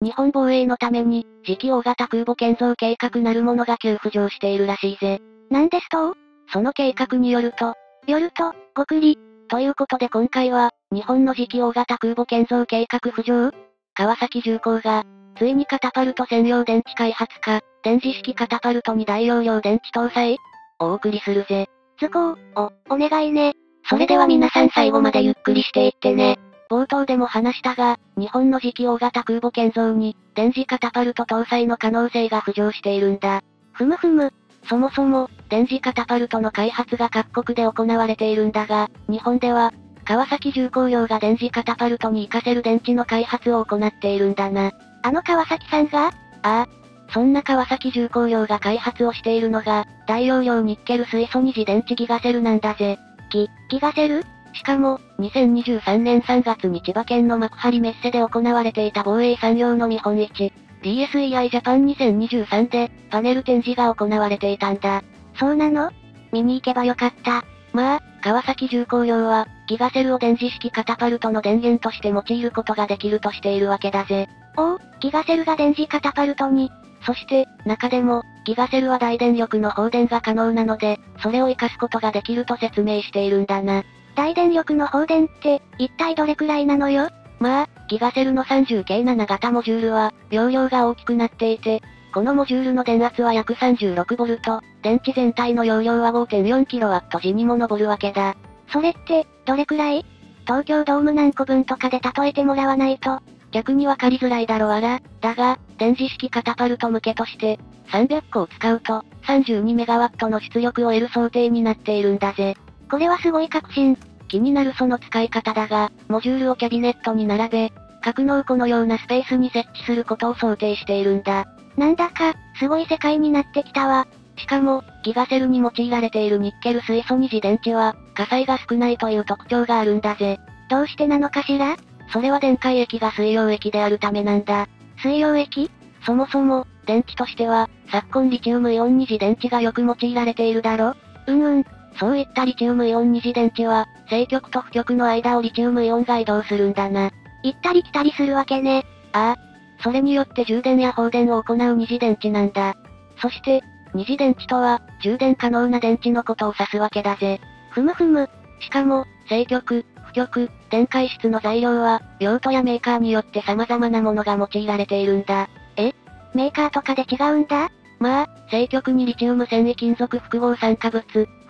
日本防衛のために、次期大型空母建造計画なるものが急浮上しているらしいぜ。なんですと？その計画によると、よると、ごくり。ということで今回は、日本の次期大型空母建造計画浮上？川崎重工が、ついにカタパルト専用電池開発か、電磁式カタパルトに大容量電池搭載？お送りするぜ。図工、お、お願いね。それでは皆さん最後までゆっくりしていってね。冒頭でも話したが、日本の次期大型空母建造に、電磁カタパルト搭載の可能性が浮上しているんだ。ふむふむ。そもそも、電磁カタパルトの開発が各国で行われているんだが、日本では、川崎重工業が電磁カタパルトに活かせる電池の開発を行っているんだな。あの川崎さんが？ああ。そんな川崎重工業が開発をしているのが、大容量ニッケル水素二次電池ギガセルなんだぜ。ギ、ギガセル？しかも、2023年3月に千葉県の幕張メッセで行われていた防衛産業の見本市、DSEI ジャパン2023で、パネル展示が行われていたんだ。そうなの？見に行けばよかった。まあ、川崎重工業は、ギガセルを電磁式カタパルトの電源として用いることができるとしているわけだぜ。おお、ギガセルが電磁カタパルトに。そして、中でも、ギガセルは大電力の放電が可能なので、それを活かすことができると説明しているんだな。大電力の放電って、一体どれくらいなのよ？まあ、ギガセルの 30K7 型モジュールは、容量が大きくなっていて、このモジュールの電圧は約 36V、電池全体の容量は 5.4kW 時にも上るわけだ。それって、どれくらい？東京ドーム何個分とかで例えてもらわないと。逆にわかりづらいだろあら。だが、電磁式カタパルト向けとして、300個を使うと、32MW の出力を得る想定になっているんだぜ。これはすごい革新。気になるその使い方だが、モジュールをキャビネットに並べ、格納庫のようなスペースに設置することを想定しているんだ。なんだか、すごい世界になってきたわ。しかも、ギガセルに用いられているニッケル水素二次電池は、火災が少ないという特徴があるんだぜ。どうしてなのかしら？それは電解液が水溶液であるためなんだ。水溶液？そもそも、電池としては、昨今リチウムイオン二次電池がよく用いられているだろ？うんうん。そういったリチウムイオン二次電池は、正極と負極の間をリチウムイオンが移動するんだな。行ったり来たりするわけね。ああ。それによって充電や放電を行う二次電池なんだ。そして、二次電池とは、充電可能な電池のことを指すわけだぜ。ふむふむ。しかも、正極、負極、電解質の材料は、用途やメーカーによって様々なものが用いられているんだ。え？メーカーとかで違うんだ？まあ、正極にリチウム繊維金属複合酸化物、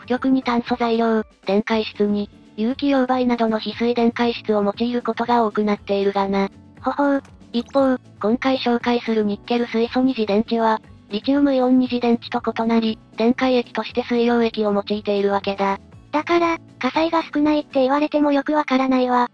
極に炭素材料、電解質に、有機溶媒などの翡翠電解質を用いることが多くなっているがな。ほほう。一方、今回紹介するニッケル水素二次電池は、リチウムイオン二次電池と異なり、電解液として水溶液を用いているわけだ。だから、火災が少ないって言われてもよくわからないわ。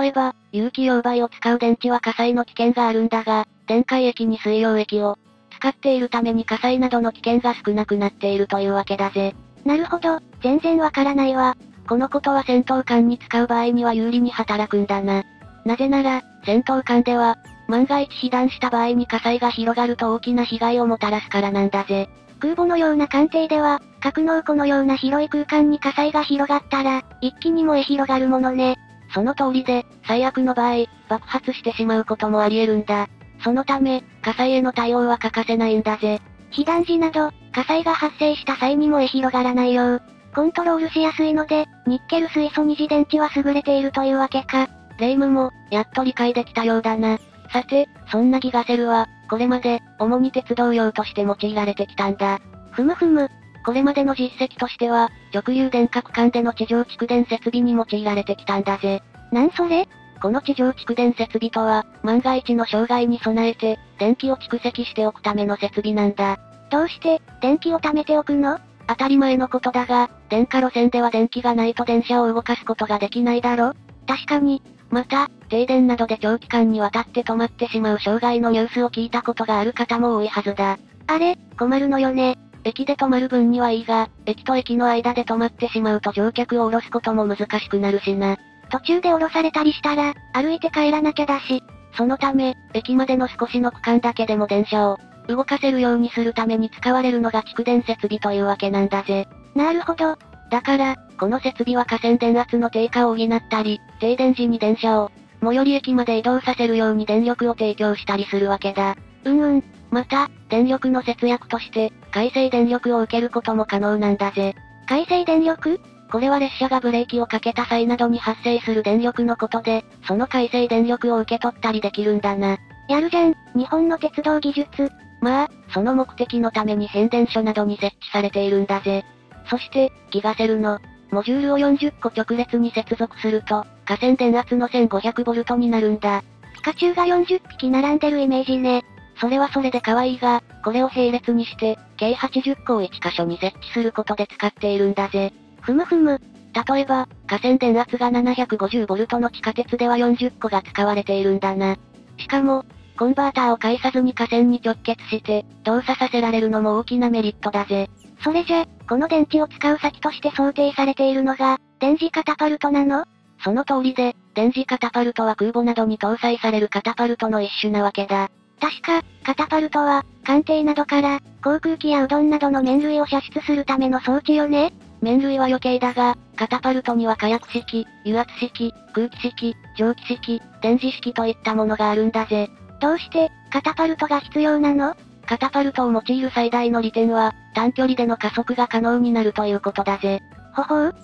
例えば、有機溶媒を使う電池は火災の危険があるんだが、電解液に水溶液を使っているために火災などの危険が少なくなっているというわけだぜ。なるほど、全然わからないわ。このことは戦闘艦に使う場合には有利に働くんだな。なぜなら、戦闘艦では、万が一被弾した場合に火災が広がると大きな被害をもたらすからなんだぜ。空母のような艦艇では、格納庫のような広い空間に火災が広がったら、一気に燃え広がるものね。その通りで、最悪の場合、爆発してしまうこともあり得るんだ。そのため、火災への対応は欠かせないんだぜ。被弾時など、火災が発生した際に燃え広がらないよう、コントロールしやすいので、ニッケル水素二次電池は優れているというわけか。霊夢も、やっと理解できたようだな。さて、そんなギガセルは、これまで、主に鉄道用として用いられてきたんだ。ふむふむ。これまでの実績としては、直流電角管での地上蓄電設備に用いられてきたんだぜ。なんそれ？この地上蓄電設備とは、万が一の障害に備えて、電気を蓄積しておくための設備なんだ。どうして、電気を貯めておくの？当たり前のことだが、電化路線では電気がないと電車を動かすことができないだろ確かに。また、停電などで長期間にわたって止まってしまう障害のニュースを聞いたことがある方も多いはずだ。あれ、困るのよね。駅で止まる分にはいいが、駅と駅の間で止まってしまうと乗客を降ろすことも難しくなるしな。途中で降ろされたりしたら、歩いて帰らなきゃだし。そのため、駅までの少しの区間だけでも電車を動かせるようにするために使われるのが蓄電設備というわけなんだぜ。なるほど。だから、この設備は河川電圧の低下を補ったり、停電時に電車を最寄り駅まで移動させるように電力を提供したりするわけだ。うんうん。また、電力の節約として、改正電力を受けることも可能なんだぜ。改正電力？これは列車がブレーキをかけた際などに発生する電力のことで、その改正電力を受け取ったりできるんだな。やるじゃん、日本の鉄道技術。まあ、その目的のために変電所などに設置されているんだぜ。そして、ギガセルの、モジュールを40個直列に接続すると、河川電圧の 1500V になるんだ。ピカチュウが40匹並んでるイメージね。それはそれで可愛いが、これを並列にして、計80個を1箇所に設置することで使っているんだぜ。ふむふむ。例えば、河川電圧が 750V の地下鉄では40個が使われているんだな。しかも、コンバーターを介さずに河川に直結して、動作させられるのも大きなメリットだぜ。それじゃ、この電池を使う先として想定されているのが、電磁カタパルトなの？その通りで、電磁カタパルトは空母などに搭載されるカタパルトの一種なわけだ。確か、カタパルトは、艦艇などから、航空機やうどんなどの麺類を射出するための装置よね？麺類は余計だが、カタパルトには火薬式、油圧式、空気式、蒸気式、電磁式といったものがあるんだぜ。どうして、カタパルトが必要なの？カタパルトを用いる最大の利点は、短距離での加速が可能になるということだぜ。ほほう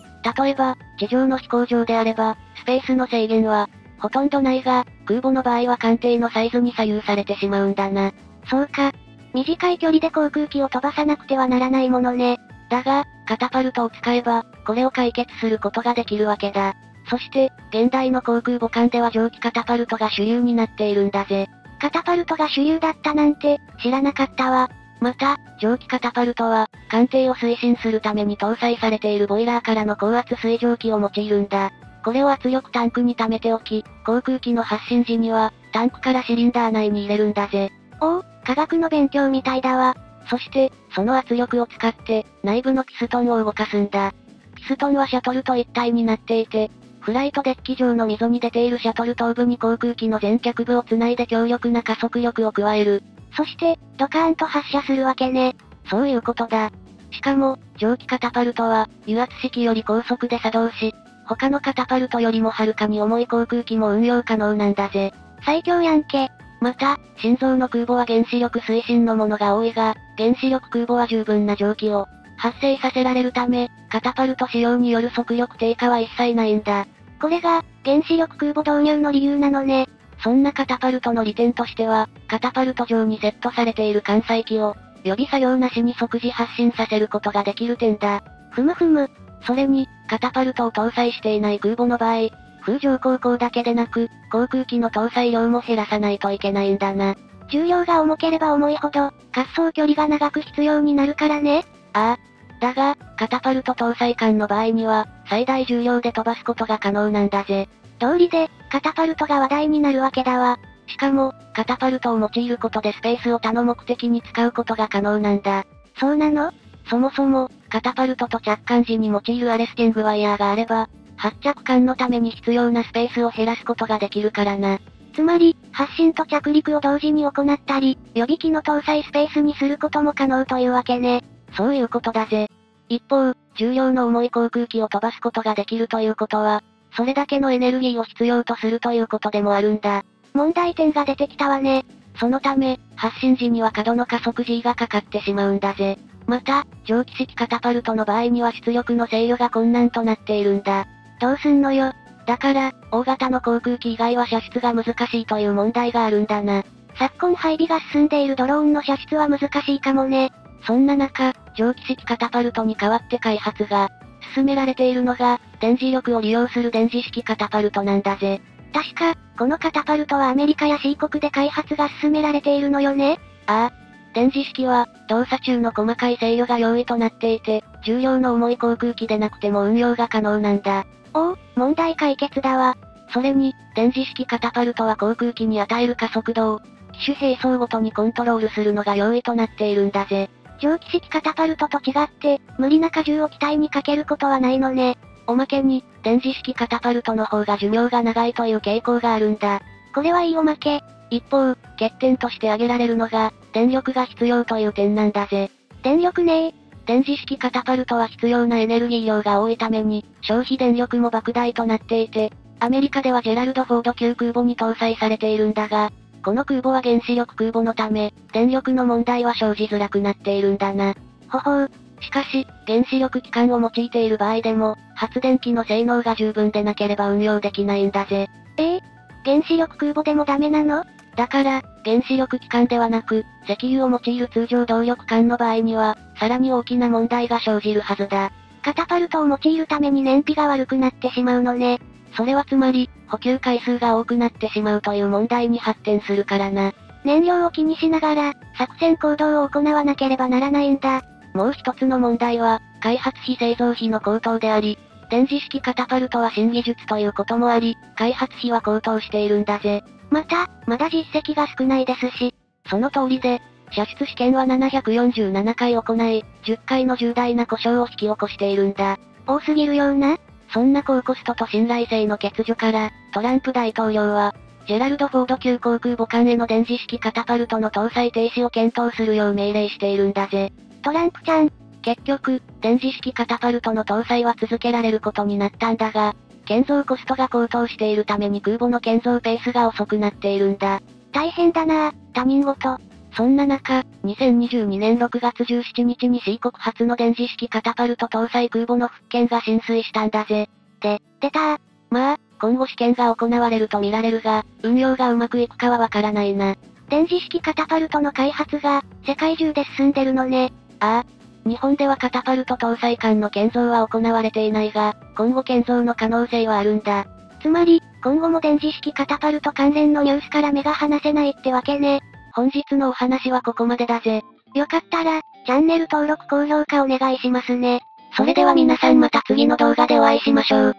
例えば、地上の飛行場であれば、スペースの制限は、ほとんどないが、空母の場合は艦艇のサイズに左右されてしまうんだな。そうか。短い距離で航空機を飛ばさなくてはならないものね。だが、カタパルトを使えば、これを解決することができるわけだ。そして、現代の航空母艦では蒸気カタパルトが主流になっているんだぜ。カタパルトが主流だったなんて、知らなかったわ。また、蒸気カタパルトは、艦艇を推進するために搭載されているボイラーからの高圧水蒸気を用いるんだ。これを圧力タンクに溜めておき、航空機の発進時には、タンクからシリンダー内に入れるんだぜ。おお、科学の勉強みたいだわ。そして、その圧力を使って、内部のピストンを動かすんだ。ピストンはシャトルと一体になっていて、フライトデッキ上の溝に出ているシャトル頭部に航空機の全脚部をつないで強力な加速力を加える。そして、ドカーンと発射するわけね。そういうことだ。しかも、蒸気カタパルトは、油圧式より高速で作動し、他のカタパルトよりもはるかに重い航空機も運用可能なんだぜ。最強やんけ。また、心臓の空母は原子力推進のものが多いが、原子力空母は十分な蒸気を発生させられるため、カタパルト使用による速力低下は一切ないんだ。これが、原子力空母導入の理由なのね。そんなカタパルトの利点としては、カタパルト上にセットされている艦載機を、予備作業なしに即時発進させることができる点だ。ふむふむ。それに、カタパルトを搭載していない空母の場合、風上航行だけでなく、航空機の搭載量も減らさないといけないんだな。重量が重ければ重いほど、滑走距離が長く必要になるからね。ああ。だが、カタパルト搭載艦の場合には、最大重量で飛ばすことが可能なんだぜ。道理で、カタパルトが話題になるわけだわ。しかも、カタパルトを用いることでスペースを他の目的に使うことが可能なんだ。そうなの？そもそも、カタパルトと着艦時に用いるアレスティングワイヤーがあれば、発着艦のために必要なスペースを減らすことができるからな。つまり、発進と着陸を同時に行ったり、予備機の搭載スペースにすることも可能というわけね。そういうことだぜ。一方、重量の重い航空機を飛ばすことができるということは、それだけのエネルギーを必要とするということでもあるんだ。問題点が出てきたわね。そのため、発進時には過度の加速 G がかかってしまうんだぜ。また、蒸気式カタパルトの場合には出力の制御が困難となっているんだ。どうすんのよ。だから、大型の航空機以外は射出が難しいという問題があるんだな。昨今配備が進んでいるドローンの射出は難しいかもね。そんな中、蒸気式カタパルトに代わって開発が、進められているのが、電磁力を利用する電磁式カタパルトなんだぜ。確か、このカタパルトはアメリカや C 国で開発が進められているのよね？ああ。電磁式は、動作中の細かい制御が容易となっていて、重量の重い航空機でなくても運用が可能なんだ。おお、問題解決だわ。それに、電磁式カタパルトは航空機に与える加速度を、機種並走ごとにコントロールするのが容易となっているんだぜ。蒸気式カタパルトと違って、無理な荷重を機体にかけることはないのね。おまけに、電磁式カタパルトの方が寿命が長いという傾向があるんだ。これはいいおまけ。一方、欠点として挙げられるのが、電力が必要という点なんだぜ。電力ね電磁式カタパルトは必要なエネルギー量が多いために、消費電力も莫大となっていて、アメリカではジェラルド・フォード級空母に搭載されているんだが、この空母は原子力空母のため、電力の問題は生じづらくなっているんだな。ほほう。しかし、原子力機関を用いている場合でも、発電機の性能が十分でなければ運用できないんだぜ。ええ原子力空母でもダメなの？だから、原子力機関ではなく、石油を用いる通常動力艦の場合には、さらに大きな問題が生じるはずだ。カタパルトを用いるために燃費が悪くなってしまうのね。それはつまり、補給回数が多くなってしまうという問題に発展するからな。燃料を気にしながら、作戦行動を行わなければならないんだ。もう一つの問題は、開発費製造費の高騰であり、電磁式カタパルトは新技術ということもあり、開発費は高騰しているんだぜ。また、まだ実績が少ないですし。その通りで、射出試験は747回行い、10回の重大な故障を引き起こしているんだ。多すぎるようなそんな高コストと信頼性の欠如から、トランプ大統領は、ジェラルド・フォード級航空母艦への電磁式カタパルトの搭載停止を検討するよう命令しているんだぜ。トランプちゃん。結局、電磁式カタパルトの搭載は続けられることになったんだが、建造コストが高騰しているために空母の建造ペースが遅くなっているんだ。大変だな他人事。そんな中、2022年6月17日に C 国初の電磁式カタパルト搭載空母の復権が浸水したんだぜ。で、出たまあ、今後試験が行われると見られるが、運用がうまくいくかはわからないな。電磁式カタパルトの開発が、世界中で進んでるのね。ああ。日本ではカタパルト搭載艦の建造は行われていないが、今後建造の可能性はあるんだ。つまり、今後も電磁式カタパルト関連のニュースから目が離せないってわけね。本日のお話はここまでだぜ。よかったら、チャンネル登録高評価お願いしますね。それでは皆さんまた次の動画でお会いしましょう。